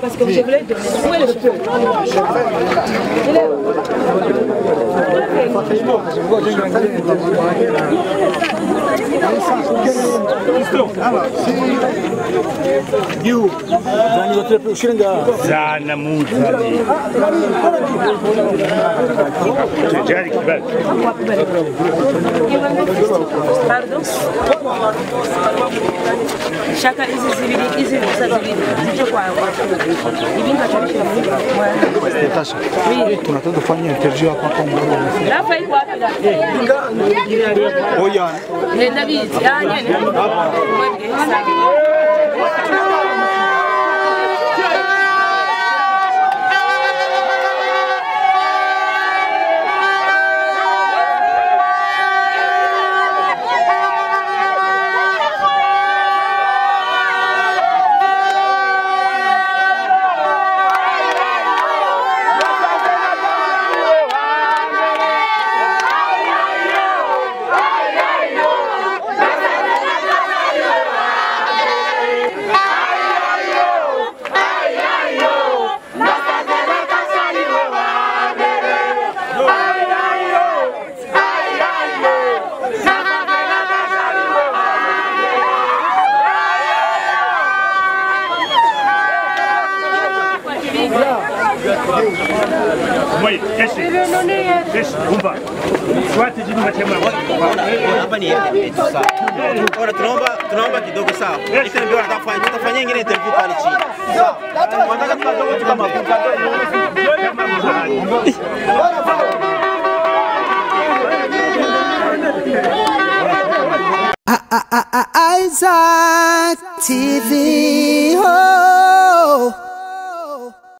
Parce que je voulais donner. Le feu Il est Yu, zani wote ushiringa sana muzani tujari kibali. Pardon Shaka hizi zibili hizi ruhusa zibili zije kwa hivi nitachonisha mwana. Natasha, tunataka kufanya interview hapa kwa Ngoro. Rafa iko Ee, o yani. Ne yani? Moi, keshi. Keshi, umba. Swati jibu nachema. hapa ni yetu sawa. Ora tunaomba tunaomba kidogo sawa. Interview atafanya tutafanya ingine interview pale chini. Sawa. Tunataka tukadogo tu kama Isaac TV. Oh.